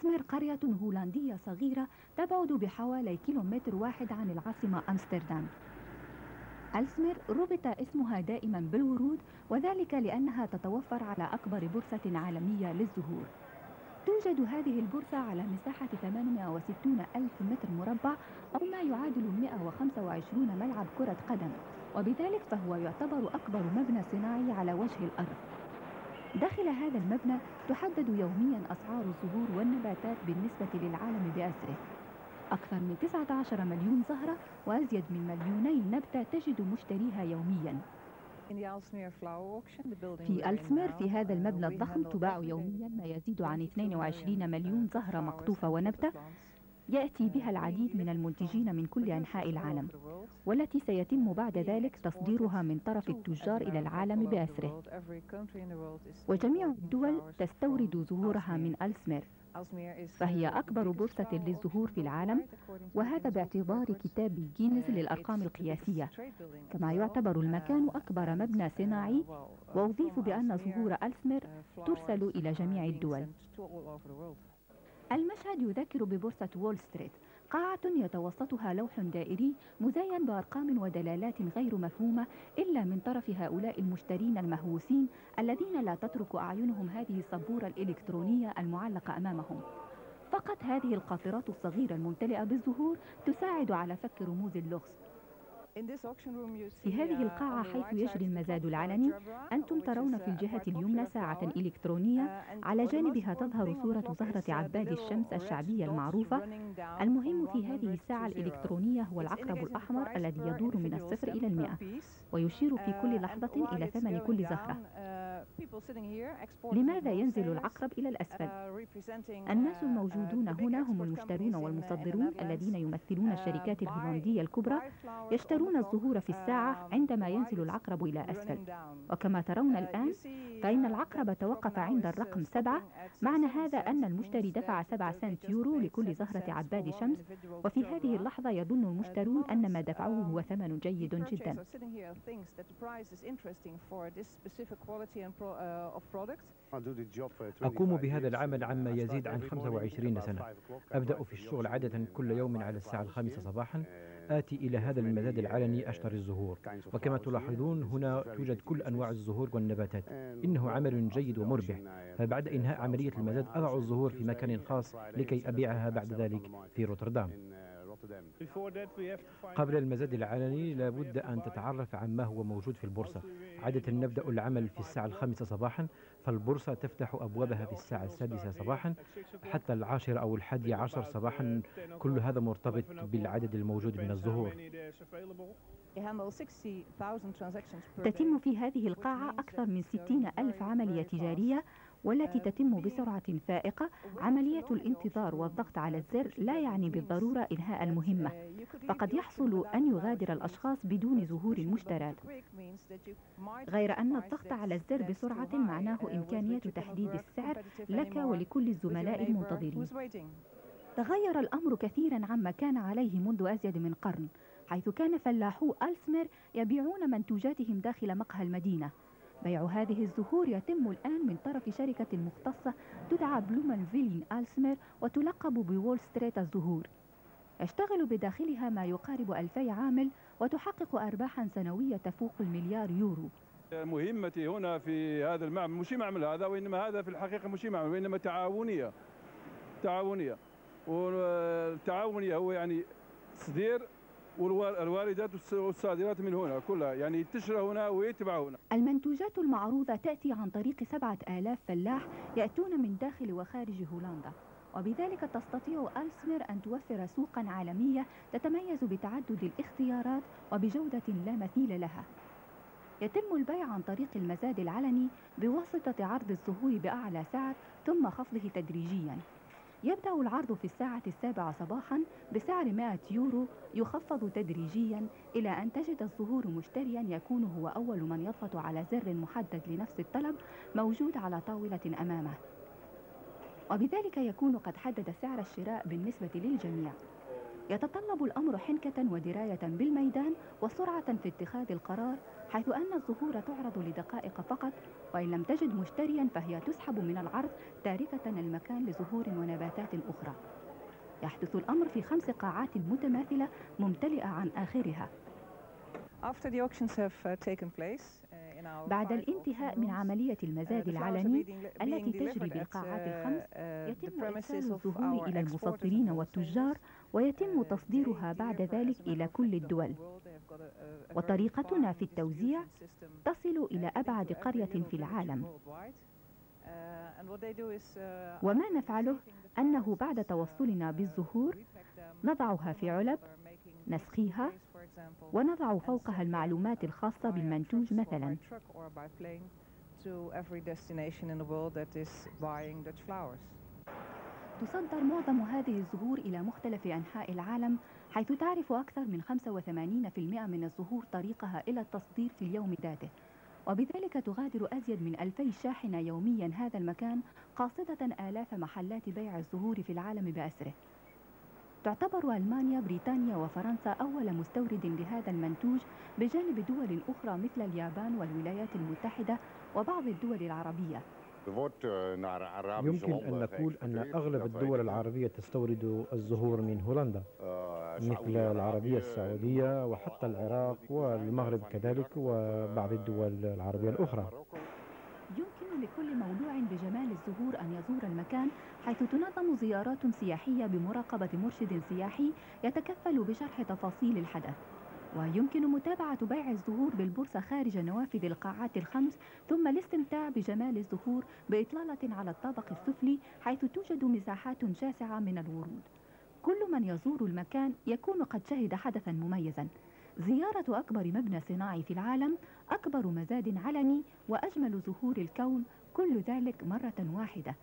ألسمير قرية هولندية صغيرة تبعد بحوالي كيلومتر واحد عن العاصمة أمستردام. ألسمير ربط اسمها دائما بالورود وذلك لأنها تتوفر على أكبر بورصة عالمية للزهور. توجد هذه البورصة على مساحة 860 ألف متر مربع أو ما يعادل 125 ملعب كرة قدم وبذلك فهو يعتبر أكبر مبنى صناعي على وجه الأرض. داخل هذا المبنى تحدد يوميا أسعار الزهور والنباتات بالنسبة للعالم بأسره. أكثر من 19 مليون زهرة وأزيد من مليوني نبتة تجد مشتريها يوميا. في ألسمير في هذا المبنى الضخم تباع يوميا ما يزيد عن 22 مليون زهرة مقطوفة ونبتة يأتي بها العديد من المنتجين من كل أنحاء العالم والتي سيتم بعد ذلك تصديرها من طرف التجار إلى العالم بأسره. وجميع الدول تستورد زهورها من ألسمير فهي أكبر بورصة للزهور في العالم وهذا باعتبار كتاب جينيز للأرقام القياسية. كما يعتبر المكان أكبر مبنى صناعي وأضيف بأن زهور ألسمير ترسل إلى جميع الدول. المشهد يذكر ببورصة وول ستريت قاعة يتوسطها لوح دائري مزين بأرقام ودلالات غير مفهومة إلا من طرف هؤلاء المشترين المهووسين الذين لا تترك أعينهم هذه السبورة الإلكترونية المعلقة أمامهم. فقط هذه القاطرات الصغيرة الممتلئة بالزهور تساعد على فك رموز اللغز. في هذه القاعة حيث يجري المزاد العلني. أنتم ترون في الجهة اليمنى ساعة إلكترونية. على جانبها تظهر صورة زهرة عباد الشمس الشعبية المعروفة. المهم في هذه الساعة الإلكترونية هو العقرب الأحمر الذي يدور من الصفر إلى المئة ويشير في كل لحظة إلى ثمن كل زهرة. لماذا ينزل العقرب إلى الأسفل؟ الناس الموجودون هنا هم المشترون والمصدرون الذين يمثلون الشركات الهولندية الكبرى يشترون الزهور في الساعة عندما ينزل العقرب إلى أسفل. وكما ترون الآن فإن العقرب توقف عند الرقم سبعة. معنى هذا أن المشتري دفع سبعة سنت يورو لكل زهرة عباد شمس. وفي هذه اللحظة يظن المشترون أن ما دفعوه هو ثمن جيد جدا. أقوم بهذا العمل عما يزيد عن 25 سنة. أبدأ في الشغل عادة كل يوم على الساعة الخامسة صباحا. آتي إلى هذا المزاد العلني أشتري الزهور. وكما تلاحظون هنا توجد كل أنواع الزهور والنباتات. إنه عمل جيد ومربح. فبعد إنهاء عملية المزاد أضع الزهور في مكان خاص لكي أبيعها بعد ذلك في روتردام. قبل المزاد العلني لابد أن تتعرف عن ما هو موجود في البورصة. عادة نبدأ العمل في الساعة الخامسة صباحا فالبورصة تفتح أبوابها في الساعة السادسة صباحا حتى العاشرة أو الحادية عشر صباحا. كل هذا مرتبط بالعدد الموجود من الزهور تتم في هذه القاعة أكثر من 60 ألف عملية تجارية والتي تتم بسرعة فائقة عملية الانتظار والضغط على الزر لا يعني بالضرورة إنهاء المهمة. فقد يحصل أن يغادر الأشخاص بدون زهور المشتراة. غير أن الضغط على الزر بسرعة معناه إمكانية تحديد السعر لك ولكل الزملاء المنتظرين. تغير الأمر كثيرا عما كان عليه منذ أزيد من قرن حيث كان فلاحو ألسمير يبيعون منتوجاتهم داخل مقهى المدينة. بيع هذه الزهور يتم الآن من طرف شركة مختصة تدعى بلومنفيلين ألسمير وتلقب بوول ستريت الزهور. يشتغل بداخلها ما يقارب ألفي عامل وتحقق أرباحا سنوية تفوق المليار يورو. مهمتي هنا في هذا المعمل مش معمل هذا وإنما هذا في الحقيقة مش معمل وإنما تعاونية. تعاونية. والتعاونية هو يعني تصدير والواردات والصادرات من هنا كلها. يعني تشرى هنا ويتبع هنا. المنتوجات المعروضة تأتي عن طريق سبعة آلاف فلاح يأتون من داخل وخارج هولندا. وبذلك تستطيع ألسمير أن توفر سوقا عالمية تتميز بتعدد الاختيارات وبجودة لا مثيل لها. يتم البيع عن طريق المزاد العلني بواسطة عرض الزهور بأعلى سعر ثم خفضه تدريجياً. يبدأ العرض في الساعة السابعة صباحا بسعر 100 يورو يخفض تدريجيا إلى أن تجد الظهور مشتريا يكون هو أول من يضغط على زر محدد لنفس الطلب موجود على طاولة أمامه. وبذلك يكون قد حدد سعر الشراء بالنسبة للجميع. يتطلب الأمر حنكة ودراية بالميدان وسرعة في اتخاذ القرار حيث أن الزهور تعرض لدقائق فقط وإن لم تجد مشتريا فهي تسحب من العرض تاركة المكان لزهور ونباتات أخرى. يحدث الأمر في خمس قاعات متماثلة ممتلئة عن آخرها. After the auctions have uh, taken place, uh, بعد الانتهاء من عملية المزاد العلني التي تجري بالقاعات الخمس يتم إرسال الزهور إلى المصدرين والتجار ويتم تصديرها بعد ذلك إلى كل الدول. وطريقتنا في التوزيع تصل إلى أبعد قرية في العالم. وما نفعله أنه بعد توصلنا بالزهور نضعها في علب نسخيها ونضع فوقها المعلومات uh, الخاصة بالمنتوج مثلا. تصدر معظم هذه الزهور إلى مختلف أنحاء العالم حيث تعرف أكثر من 85% من الزهور طريقها إلى التصدير في اليوم ذاته. وبذلك تغادر أزيد من ألفي شاحنة يوميا هذا المكان قاصدة آلاف محلات بيع الزهور في العالم بأسره. تعتبر ألمانيا بريطانيا وفرنسا أول مستورد لهذا المنتوج بجانب دول أخرى مثل اليابان والولايات المتحدة وبعض الدول العربية. يمكن أن نقول أن أغلب الدول العربية تستورد الزهور من هولندا مثل العربية السعودية وحتى العراق والمغرب كذلك وبعض الدول العربية الأخرى. لكل مولوع بجمال الزهور أن يزور المكان حيث تنظم زيارات سياحية بمراقبة مرشد سياحي يتكفل بشرح تفاصيل الحدث. ويمكن متابعة بيع الزهور بالبورصة خارج نوافذ القاعات الخمس ثم الاستمتاع بجمال الزهور بإطلالة على الطابق السفلي حيث توجد مساحات شاسعة من الورود. كل من يزور المكان يكون قد شهد حدثا مميزا. زيارة أكبر مبنى صناعي في العالم أكبر مزاد علني وأجمل زهور الكون كل ذلك مرة واحدة.